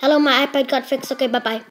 Hello, my iPad got fixed. Okay, bye-bye.